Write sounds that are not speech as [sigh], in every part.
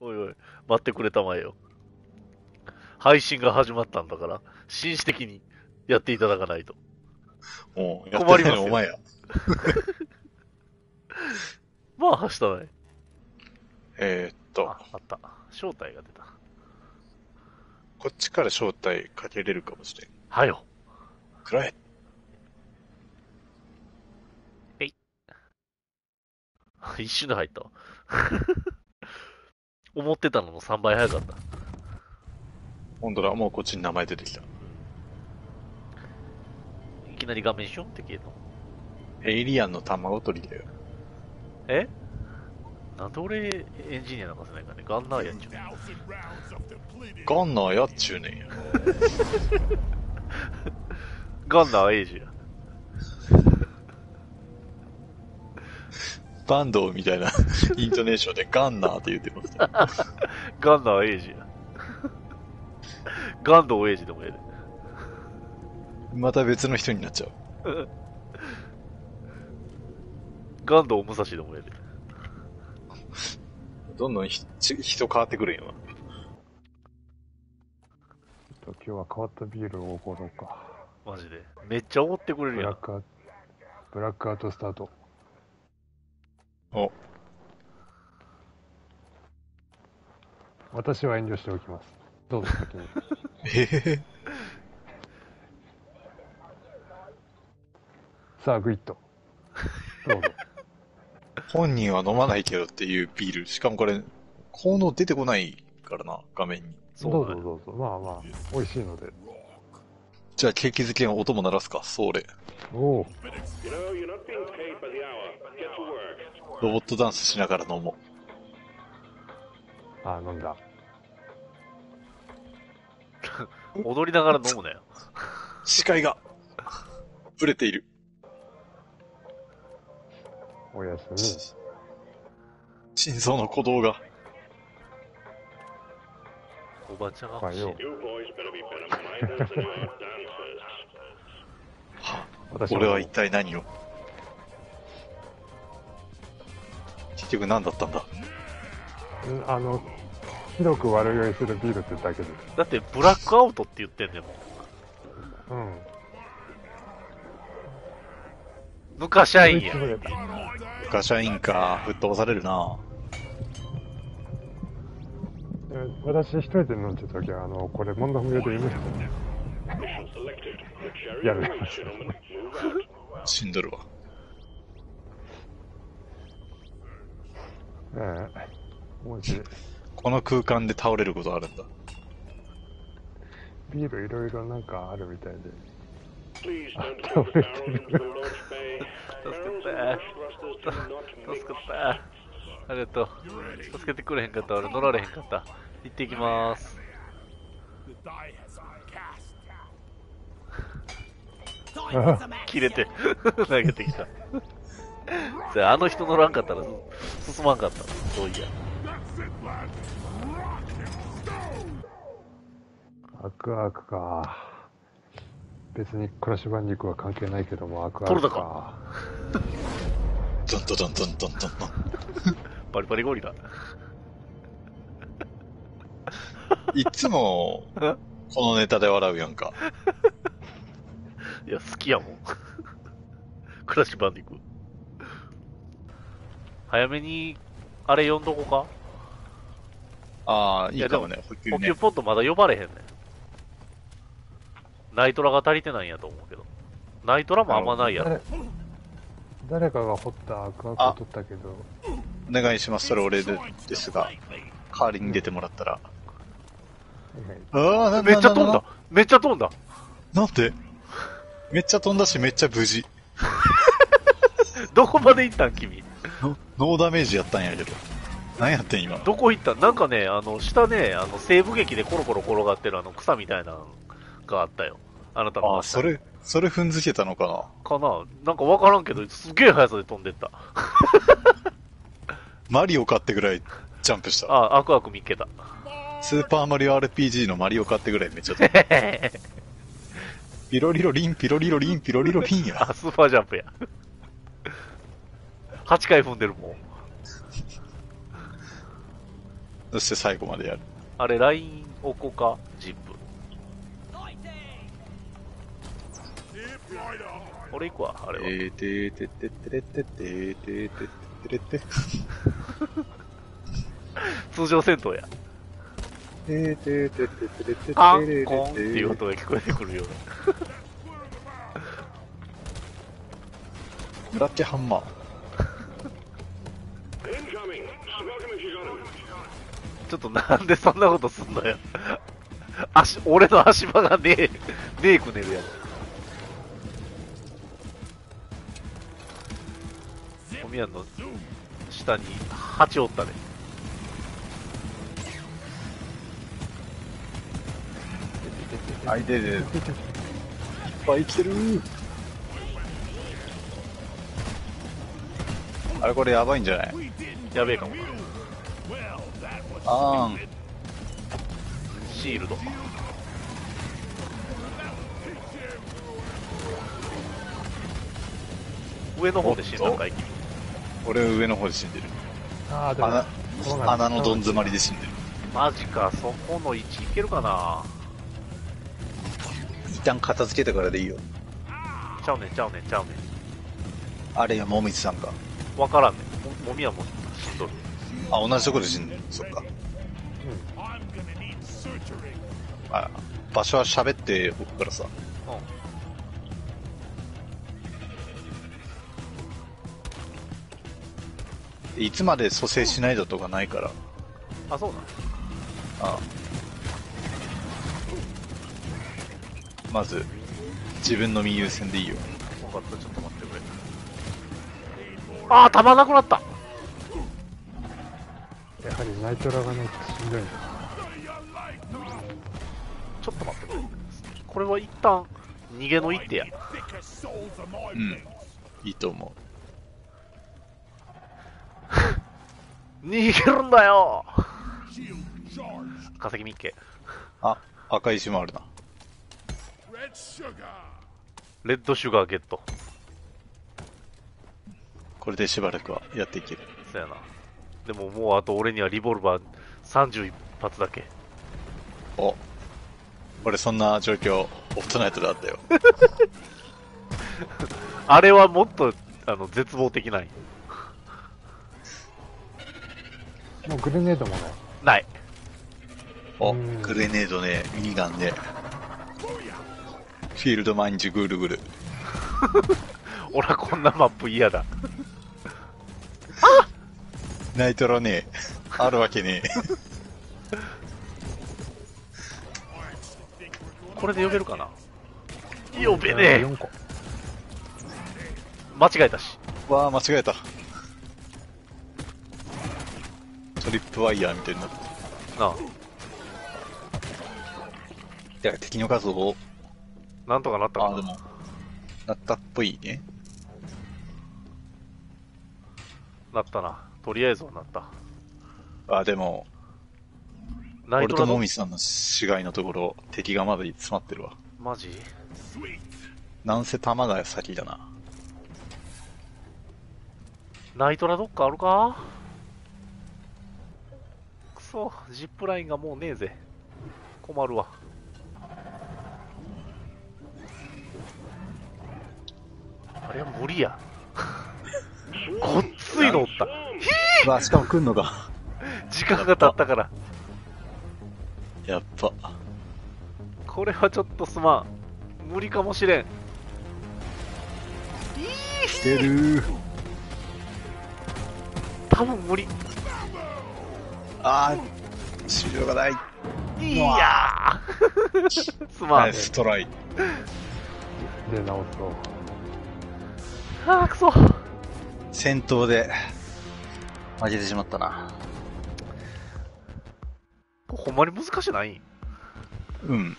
おいおい、待ってくれたまえよ。配信が始まったんだから、紳士的にやっていただかないと。もう、や困りますよお前や。[laughs] まあ、はしたない。えー、っとあ、、あった。正体が出た。こっちから招待かけれるかもしれん。はよ。くらえ。一瞬で入ったわ。思ってたのの3倍早かった。本当だ、もうこっちに名前出てきた。いきなり画面シュンって消えたの？エイリアンの卵取りだよ。え？なんで俺エンジニアなんかせないかねガンナーやっちゅう。ガンナーやっちゅうねんや。[laughs] ガンナーエイジや。バンドみたいな [laughs] イントネーションでガンナーって言ってました。ガンナーエイジや。ガンドーエイジでもええで。また別の人になっちゃう。ガンドー武蔵でもええで。どんどんひち人変わってくるんやわ。今日は変わったビールをおごろうか。マジで。めっちゃおごってくれるやん。ブラックアブラックアウトスタート。お、私は遠慮しておきます。どうぞ先に。えへさあ、グイッと。どうぞ。本人は飲まないけどっていうビール。しかもこれ、効能出てこないからな、画面に。どうそうだね。ぞどうぞ。まあまあ、美味しいので。じゃあ、景気づけの音も鳴らすか、それ。おお、You know, ロボットダンスしながら飲もう。あ、飲んだ。[laughs] 踊りながら飲むなよ。視界が、ぶれている。おやすみ。心臓の鼓動が。おばちゃんが欲しい。は、俺は一体何を？結局何だったんだ？うんあの、ひどく悪酔いするビールってだけです。だって、ブラックアウトって言ってんでもん。うん。昔はいいんや。潰れた。ガシャインか、吹っ飛ばされるなえ私一人で飲んでた時は、あの、これ、モンドフムで夢 Mission selected. The cherry やる. [laughs] 死んどるわ。うん、この空間で倒れることあるんだ。ビールいろいろなんかあるみたいで。助けて。助ありがとう。助けてくれへんかった。俺乗られへんかった。行ってきまーす切れて。[laughs] 投げてきた。[laughs] じゃあ、あの人乗らんかったらす進まんかった。そういや。アクアークか。別にクラッシュバンディクは関係ないけども、アクアークか。ドン [laughs] ドンドンドンドンドンドン。[laughs] バリバリゴリラ。いつも、このネタで笑うやんか。いや、好きやもん。クラッシュバンディク。早めに、あれ呼んどこか？ああ、いいかもね、補給ね補給。ポットまだ呼ばれへんねん。ナイトラが足りてないんやと思うけど。ナイトラもあんまないやろ。誰誰かが掘ったアクアークを取ったけど、お願いします。それ俺でですが、代わりに出てもらったら。はいはいああ、なんめっちゃ飛んだめっちゃ飛んだなんで？めっちゃ飛んだし、めっちゃ無事。[laughs] どこまで行ったん君？ノノーダメージやったんやけど。何やってん今。どこ行ったん？なんかね、あの、下ね、あの、西部劇でコロコロ転がってるあの草みたいなのがあったよ。あなたのああ、それ、それ踏んづけたのかな？かな？なんかわからんけど、すげえ速さで飛んでった。[laughs] マリオ買ってぐらいジャンプした。あ、アクアク見っけた。スーパーマリオ RPG のマリオ買ってぐらいめっちゃ飛んだ [laughs] ピロリロリン、ピロリロリン、ピロリロリンや。あ、スーパージャンプや。8回踏んでるもん。[laughs] そして最後までやる。あれ、ライン置こうか？ジップ。俺行くわ、あれは。てーてーてってってれってってーてーてってれって。通常戦闘や。てーてーてってってれってカンコンっていう音が聞こえてくるようブラッケハンマー。ちょっとなんでそんなことすんのよ。[laughs] 足、俺の足場がねえ、ねえくねるやろ。おみやんの下に蜂おったね。相手で、いっぱい来てるあれこれやばいんじゃない？やべえかもな。あーん。シールド。上の方で死んだんかい君俺は上の方で死んでる。ああ、でも穴、穴のどん詰まりで死んでる。マジか、そこの位置いけるかな一旦片付けてからでいいよ。ちゃうねんちゃうねんちゃうねあれや、もみちさんか。ん。わからんねん。ももみはもう死んどる。あ、同じとこで死んでる。そっか。あ、場所は喋っておくからさ。うん。いつまで蘇生しないだとかないから。あ、そうなの？あまず、自分の身優先でいいよ。分かった、ちょっと待ってくれ。あー、弾なくなったやはりナイトラがないとちょっと待って。これは一旦、逃げの一手や。うん。いいと思 [laughs] 逃げるんだよ化石ミッケ。[laughs] う。あ、赤い石もあるな。レッドシュガーゲット。これでしばらくはやっていける。そやな。でももうあと俺にはリボルバー31発だけ。お。俺そんな状況、オフトナイトであったよ。[laughs] あれはもっと、あの、絶望的なんよもうグレネードもない。ない。おうん、グレネードね、ミニガンね。フィールド毎日ぐるぐる。[laughs] 俺はこんなマップ嫌だ。ナイトラね、あるわけね [laughs] これで呼べるかな？呼べねえ4個。間違えたし。わあ、間違えた。トリップワイヤーみたいになってなあ。る。いや、敵の数を、なんとかなったかあ、なでも、なったっぽいね。なったな。とりあえずはなった。あ、でも、ナイトラド俺ともみさんの死骸のところ、敵がまだ詰まってるわ。マジ？なんせ弾が先だな。ナイトラどっかあるか？くそ、ジップラインがもうねえぜ。困るわ。あれは無理や。[laughs] ごっついのおった。うわ、しかも来んのか。時間が経ったから。やっぱ。これはちょっとすまん。無理かもしれん。来てる多分無理。あー、終了がない。いやーすまんナイ。ストライ。で、直すと。あーくそ。戦闘で、負けてしまったな。ほんまに難しない？うん。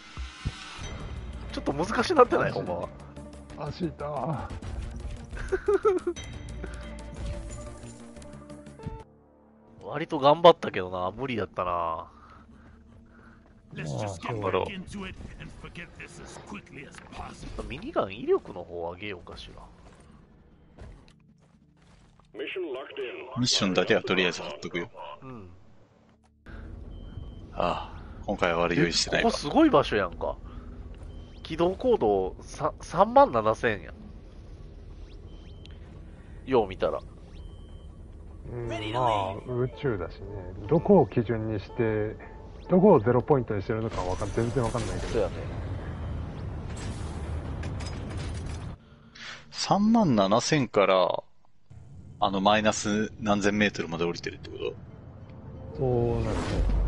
ちょっと難しなってない？ほんまは。足痛ー割と頑張ったけどな、無理やったな。Get だろ back into it and forget this as quickly as possible. ミニガン威力の方を上げようかしら。ミッションだけはとりあえず貼っとくよ。うん。ああ、今回は悪い用意してないわここ。すごい場所やんか。起動コードさ3万7000円やん。よう見たら。うん、まあ、宇宙だしね。どこを基準にして、どこをゼロポイントにしてるのかわかん全然わかんないけど。そうやね。3万7千から、あの、マイナス何千メートルまで降りてるってこと？そうなるね。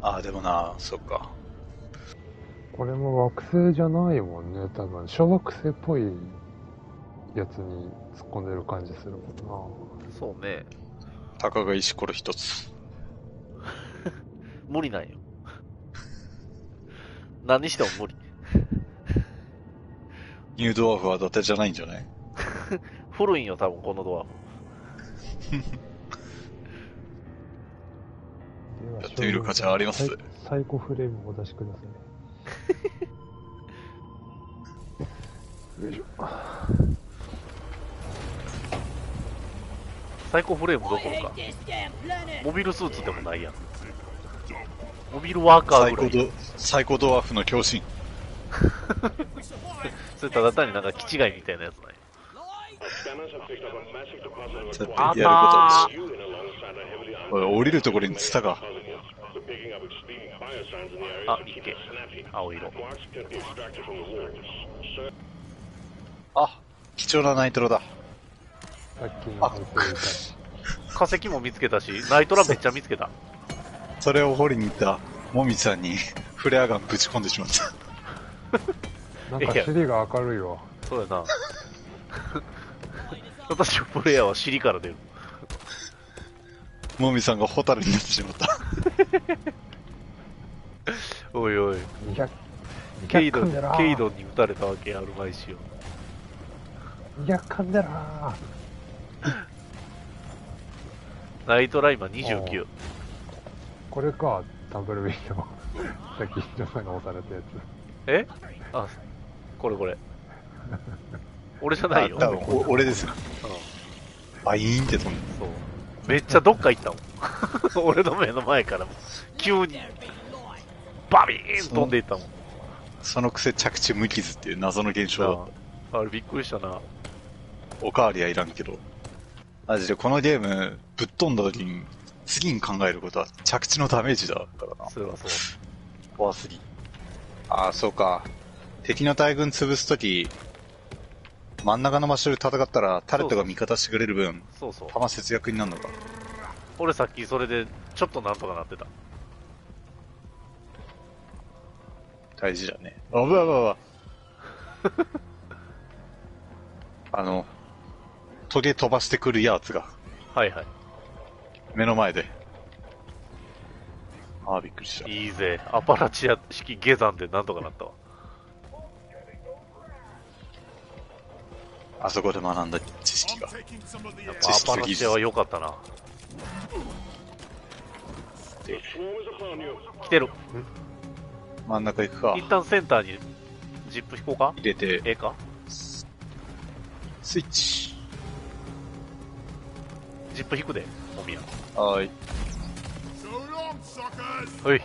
ああ、でもな、そっか。これも惑星じゃないもんね。多分、小惑星っぽいやつに突っ込んでる感じするもそうね。たかが石ころ一つ。[laughs] 無理なんよ。[laughs] 何にしても無理。ニュードワーフは伊達じゃないんじゃない？[laughs] 古いんよ、多分このドア。な。ではやってみる価値はありますサイサイコフレームをお出しください。よいしょ。サイコフレームどころか。モビルスーツでもないやん。モビルワーカーぐらい。サイコド、サイコドワーフの共振。[laughs] それただ単になんか気違いみたいなやつない。やる、PTR です。これ、降りるところにツタが。あ、いけ。青色。[laughs] あ、貴重なナイトロだ。あ、化石も見つけたし、ナイトラめっちゃ見つけた。それを掘りに行った、モミさんに、フレアガンぶち込んでしまった。なか、尻が明るいわ。そうだな。私のプレイヤーは尻から出る。もみさんがホタルになってしまった。[laughs] おいおい。200、200ケイド噛んでらーケイドに撃たれたわけあるまいしよ。200噛んでらナイトライマー29。これか、タンブルウィンの、[laughs] さっきジョさんが押されたやつ。え？あ、これこれ。[laughs] 俺じゃないよ。あ多分お俺ですよ。うんバイーンって飛んで。そう。めっちゃどっか行ったもん。[laughs] 俺の目の前からも。急に。バビーン飛んでいったもん。そのくせ着地無傷っていう謎の現象だっああれびっくりしたな。た。おかわりはいらんけど。マジでこのゲーム、ぶっ飛んだ時に、次に考えることは着地のダメージだからな。それはそう。怖すぎ。ああ、そうか。敵の大軍潰すとき、真ん中の場所で戦ったら、タレットが味方してくれる分、そうそう。弾節約になるのか。俺さっきそれでちょっとなんとかなってた。大事だね。あぶわぶわぶわ。[laughs] あの、トゲ飛ばしてくるやつが、はいはい。目の前で。ああ、びっくりした。いいぜ。アパラチア式下山でなんとかなったわ。あそこで学んだ知識が。やっ.ぱアパラチアは良かったな。you. 来てる。真ん中行くか。一旦センターにジップ引こうか？入れて、ええか？スイッチ。ジップ引くで、おみや。はーい。ほい。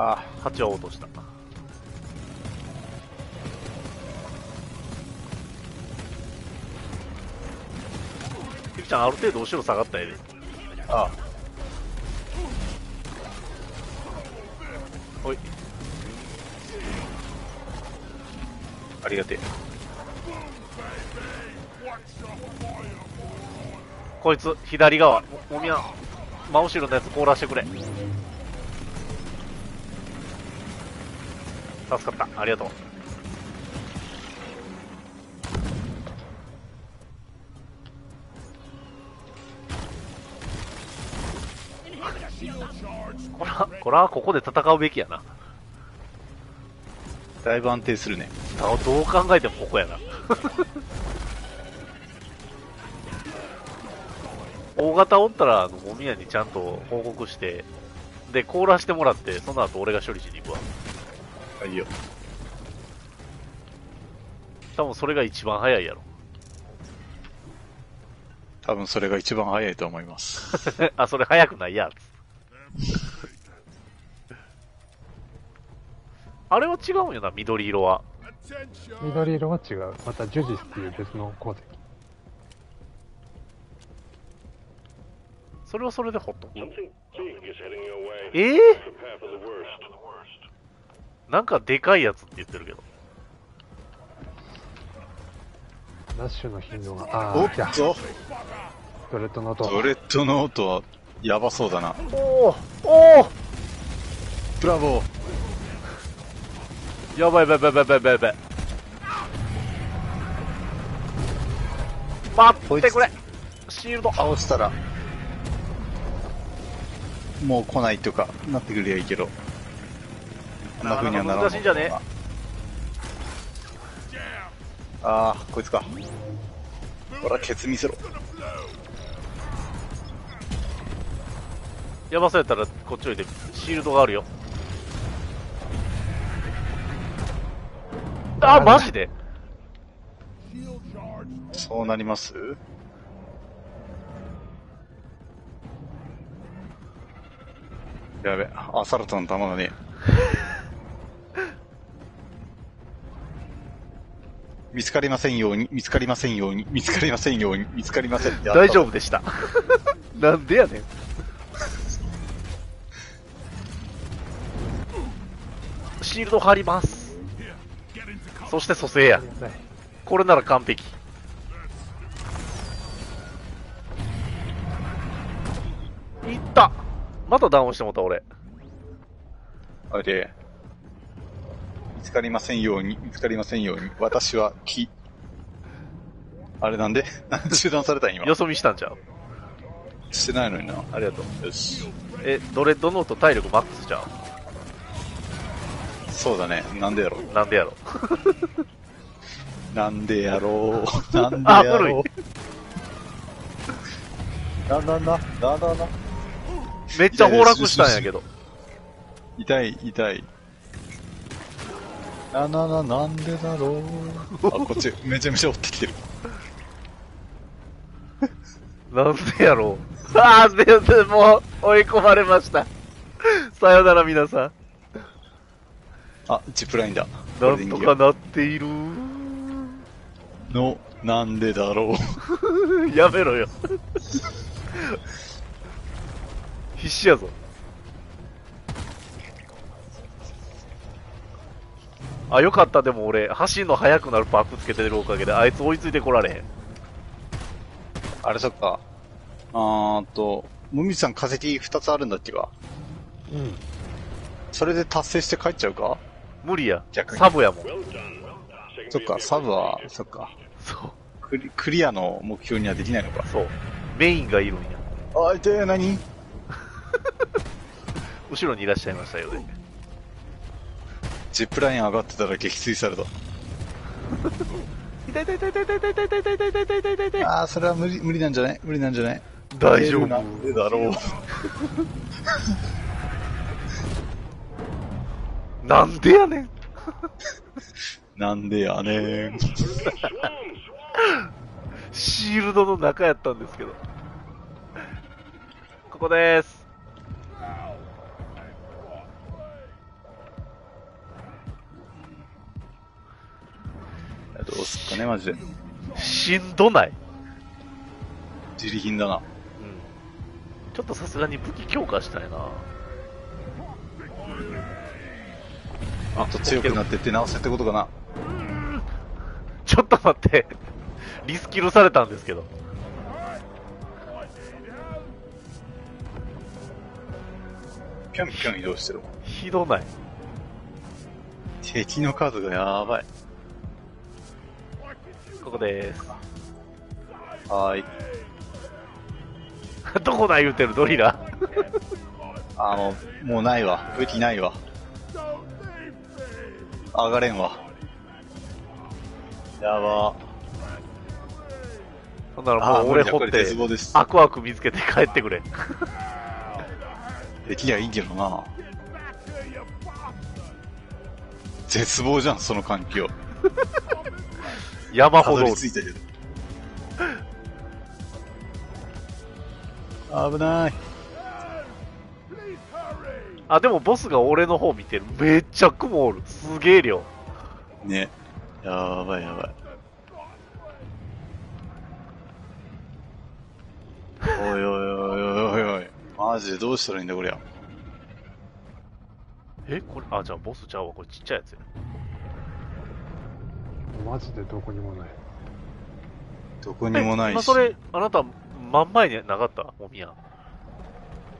あ蜂は落とした。ゆきちゃん、ある程度後ろ下がったらええで。あ、あほい。ありがてえ。こいつ、左側。ももみや、真後ろのやつ凍らしてくれ。助かった。ありがとう。こら、こら、ここで戦うべきやな。だいぶ安定するね。あどう考えてもここやな。[laughs] 大型おったら、あの、もみやにちゃんと報告して、で、凍らしてもらって、その後俺が処理しに行くわ。あいいよ。多分それが一番早いやろ。多分それが一番早いと思います。[laughs] あ、それ早くないやつ。[laughs] あれは違うんよな、緑色は。緑色は違う。またジュジスっていう別の鉱石。それはそれでほっとく？Something big is heading your way. ええ worst. なんかでかいやつって言ってるけど。ダッシュの頻度が、あおっあ、じゃあ、と、ドレッドの音。ドレッドの音はやばそうだな。おおおおブラボーやばいやばいやばいやばいやばい。待ってくれシールド。倒したら、もう来ないとかなってくれりゃいいけど。こんな風にはなら難しいんじゃね？ああ、こいつか。ほら、ケツ見せろ。やばそうやったらこっちおいでシールドがあるよ。あ、マジで？そうなります？やべ、アサルトの弾だね。見つかりませんように、見つかりませんように、見つかりませんように、見つかりません。大丈夫。夫でした。[laughs] なんでやねん。シールド貼ります。そして蘇生や。はいこれなら完璧。いったまたダウンしてもうた俺。あれ。見つかりませんように、見つかりませんように、私は木。あれなんで [laughs] なんで中断されたん今？よ。そ見したんちゃう？してないのにな。ありがとう。よし。え、ドレッドノート体力マックスちゃそうだね。なんでやろうなんでやろう？なんでやろう。なんでやろう。[laughs] なんだんだ、なんだんだ。めっちゃ崩落したんやけど。痛い、痛い。ななな、なんでだろう。あ、こっち、めちゃめちゃ追ってきてる。[laughs] なんでやろう。ああ、全然もう追い込まれました。さよなら皆さあ、ジップラインだ。なんとかなっている。の、なんでだろう。[laughs] やめろよ。必死やぞ。あ、よかった。でも俺、走るの速くなるバックつけてるおかげで、あいつ追いついてこられへん。あれそっか。あーっと、もみじさん化石2つあるんだっけか？うん。それで達成して帰っちゃうか？無理や。逆にサブやもん。そっか、サブは、そっか。そう。クリクリアの目標にはできないのか。そう。メインがいるんや。あ、痛い、何？[laughs] 後ろにいらっしゃいましたよね。ジップライン上がってたら撃墜された。痛い痛い痛い痛い痛い痛い痛い痛い痛い痛い痛い痛い痛い痛い痛いあ、それは無理、無理なんじゃない無理なんじゃない大丈夫。なんでだろう。なんでやねん。なんでやねん。シールドの中やったんですけど。ここです。どうすっかね、マジで。しんどない？自利品だな。うん。ちょっとさすがに武器強化したいな。あと強くなって手直せってことかな。ちょっと待って。リスキルされたんですけど。ぴょんぴょん移動してる。ひどない。敵の数がやばい。ここです。はーい。[laughs] どこだ言うてるドリラ。[laughs] あの、もうないわ。武器ないわ。上がれんわ。やばほんならもう俺掘って。アクアク見つけて帰ってくれ。[laughs] できりゃいいけどな。絶望じゃん、その環境。山ほどいたけど。危ない。あ、でもボスが俺の方見てる。めっちゃ雲おる。すげえ量。ね。やばいやばい。おいおいおいおいおい。マジでどうしたらいいんだこりゃ。えこれ、あ、じゃあボスちゃうわ。これちっちゃいやつや。マジでどこにもない。どこにもないし。今それ、あなた、真ん前になかった？もみやん。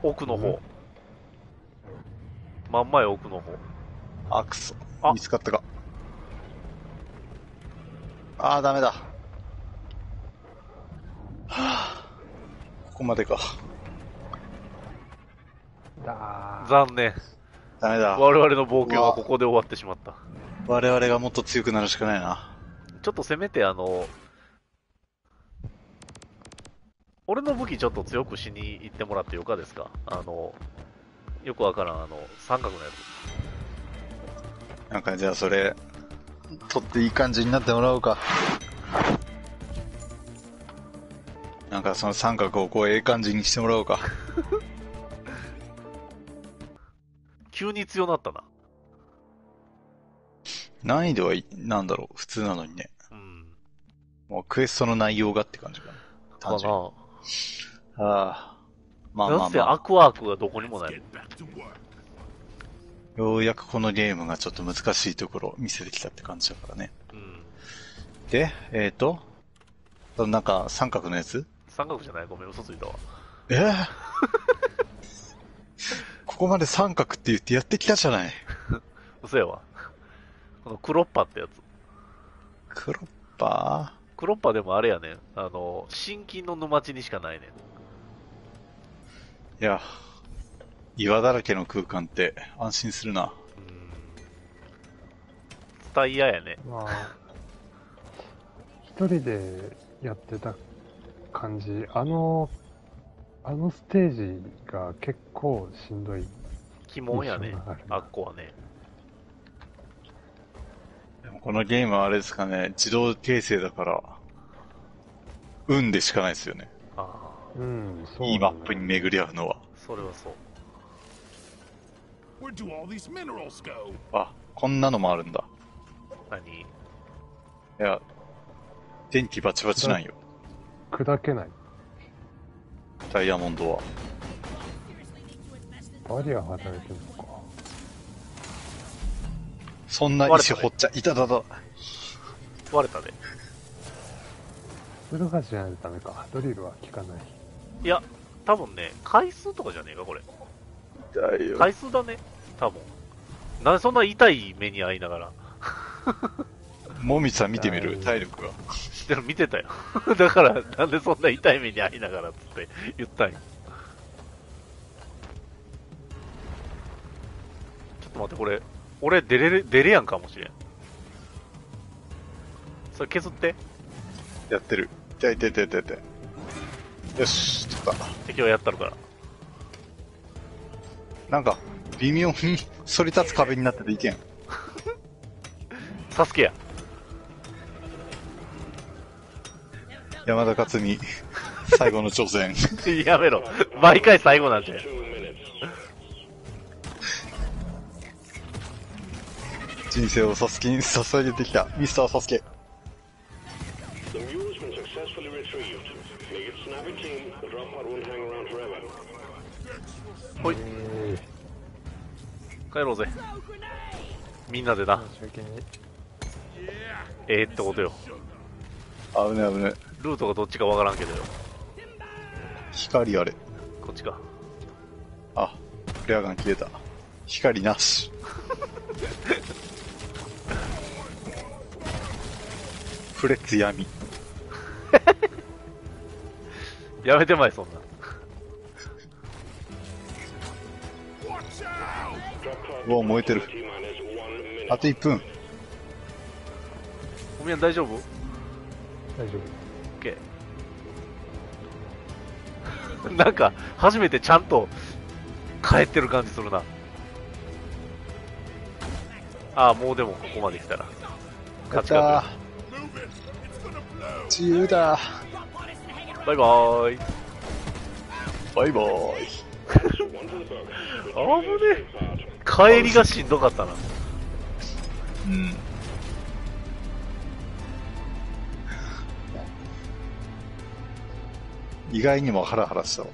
奥の方。真ん前奥の方。あ、くそあ。見つかったか。あー、ダメだ。はあ、ここまでか。だー残念。ダメだ。我々の冒険はここで終わってしまった。我々がもっと強くなるしかないな。ちょっとせめてあの、俺の武器ちょっと強くしに行ってもらってよかですか？あの、よくわからん、あの、三角のやつ。なんかじゃあそれ、取っていい感じになってもらおうか。なんかその三角をこうええ感じにしてもらおうか。[laughs] 急に強なったな。難易度はい、なんだろう、普通なのにね。うん。もうクエストの内容がって感じかな。か単純。ああ。まあまなんせあまアクアークがどこにもない。ようやくこのゲームがちょっと難しいところを見せてきたって感じだからね。うん。で、えっ、ー、と、そのなんか三角のやつ？三角じゃない？ごめん、嘘ついたわ。え？ー [laughs] ここまで三角って言ってやってきたじゃない。[laughs] 嘘やわ。このクロッパってやつ。クロッパ？クロッパでもあれやねん。あの、新金の沼地にしかないねん。ーいや、岩だらけの空間って安心するな。うん。スタイヤやね。まあ、一人でやってた感じ、あの、あのステージが結構しんどい。鬼門やね。あっこはね。このゲームはあれですかね、自動形成だから、運でしかないですよね。ああ、うん、そういいマップに巡り合うのは。それはそう。あ、こんなのもあるんだ。何？いや、電気バチバチなんよ。砕けない。ダイヤモンドは。バリア働いてる。そんな石掘っちゃ、いただだ。割れたで。駿河じゃないとダメか。ドリルは効かない。いや、多分ね、回数とかじゃねえか、これ。痛いよ。回数だね。多分。なんでそんな痛い目に遭いながら。もみちさん見てみる？体力が。知ってる見てたよ。[laughs] だから、なんでそんな痛い目に遭いながらっつって言ったんよ。ちょっと待って、これ、俺出れる、出れやんかもしれん。それ削って。やってる。痛い痛い痛い痛い痛い。よし、ちょっと。敵はやったるから。なんか、微妙に [laughs] 反り立つ壁になってていけん。サスケや。山田勝美、最後の挑戦。[laughs] やめろ。毎回最後なんて。Two 人生をサスケに捧げてきた、ミスターサスケ。ほい、え帰ろうぜ。みんなでな。ええってことよ。危ね危ね。ルートがどっちかわからんけどよ。光あれ。こっちか。あ、フレアガン消えた。光なし。[laughs] フレッツ闇。[laughs] やめてまい、そんな。うわ、燃えてる。あと1分。おみやん大丈夫オッ大丈ケー。[laughs] なんか、初めてちゃんと帰ってる感じするな。ああ、もうでもここまで来たら。や勝ちったー確自由だバイバーイ。バイバイ。One for the book. あぶね帰りがしんどかったな。うん。意外にもハラハラしたわ。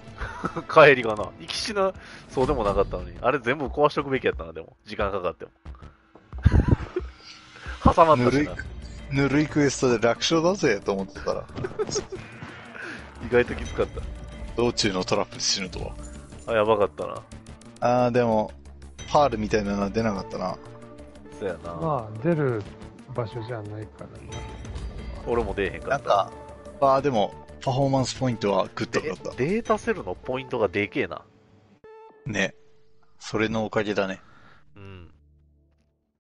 [laughs] 帰りがな。行きしな、そうでもなかったのに。あれ全部壊しとくべきやったな、でも。時間かかっても。[laughs] 挟まったしな。、ぬるいクエストで楽勝だぜと思ってたら、意外ときつかっ道中のトラップで死ぬとは。た。あ、やばかったな。あー、でも、パールみたいなのは出なかったな。そうやな。まあ、出る場所じゃないからな。俺も出えへんかった。なんか、あー、でも、パフォーマンスポイントはグッドでだった。データセルのポイントがでけえな。ね。それのおかげだね。うん。